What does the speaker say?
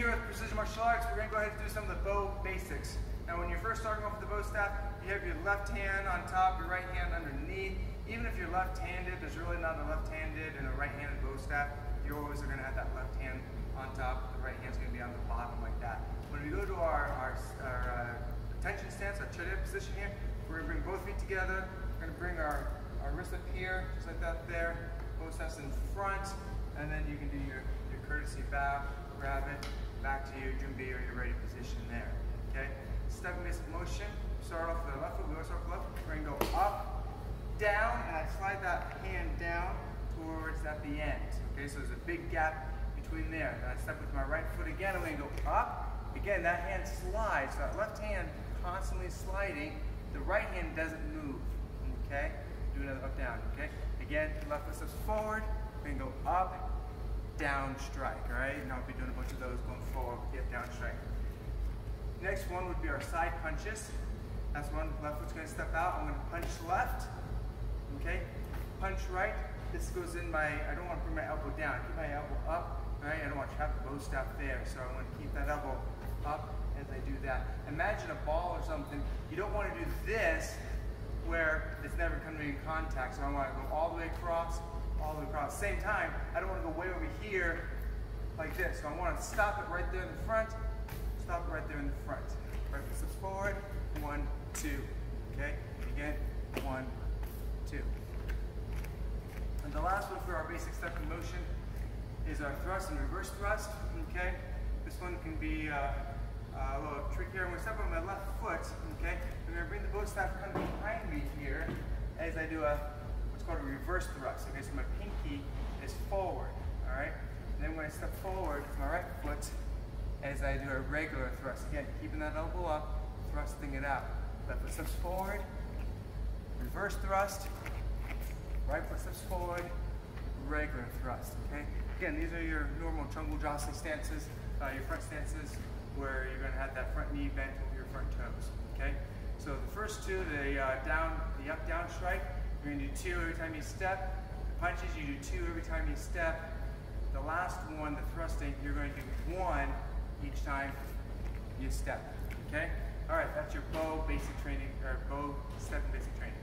here with Precision Martial Arts, we're gonna go ahead and do some of the bo basics. Now when you're first starting off with the bo staff, you have your left hand on top, your right hand underneath. Even if you're left-handed, there's really not a left-handed and a right-handed bo staff. You always are gonna have that left hand on top, the right hand's gonna be on the bottom like that. When we go to our, our, our uh, attention stance, our charyeot position here, we're gonna bring both feet together. We're gonna bring our, our wrist up here, just like that there. bo staffs in front, and then you can do your, your courtesy bow, grab it, back to your Junbi or your ready position there, okay? Step basic motion, start off with the left foot, we always start with left. We're gonna go up, down and I slide that hand down towards at the end. Okay, so there's a big gap between there. Then I step with my right foot again. I'm to go up. Again, that hand slides. So that left hand constantly sliding. The right hand doesn't move. Okay, do another up down. Okay, again, left foot steps forward. To go up, down, strike. Right, and I'll be doing a bunch of those going forward. Get down, strike. Next one would be our side punches. That's one. Left foot's to step out. I'm to punch left okay? Punch right, this goes in my, I don't want to bring my elbow down, keep my elbow up, right? I don't want to have the bo staff there, so I want to keep that elbow up as I do that. Imagine a ball or something, you don't want to do this where it's never coming in contact, so I want to go all the way across, all the way across. Same time, I don't want to go way over here like this, so I want to stop it right there in the front, stop it right there in the front. Right foot forward, one, two, okay? Again, one, two. And the last one for our basic step in motion is our thrust and reverse thrust, okay? This one can be uh, a little trickier. I'm gonna step on my left foot, okay? I'm gonna bring the bo staff kind of behind me here as I do a, what's called a reverse thrust. Okay, so my pinky is forward, all right? And then when I step forward with my right foot, as I do a regular thrust. Again, keeping that elbow up, thrusting it out. Left foot steps forward, reverse thrust, right foot steps forward, regular thrust, okay? Again, these are your normal Wu jostling stances, uh, your front stances, where you're gonna have that front knee bent over your front toes, okay? So the first two, the uh, down, the up down strike, you're gonna do two every time you step. The punches, you do two every time you step. The last one, the thrusting, you're going to do one each time you step, okay? All right, that's your bo basic training, or bo step basic training.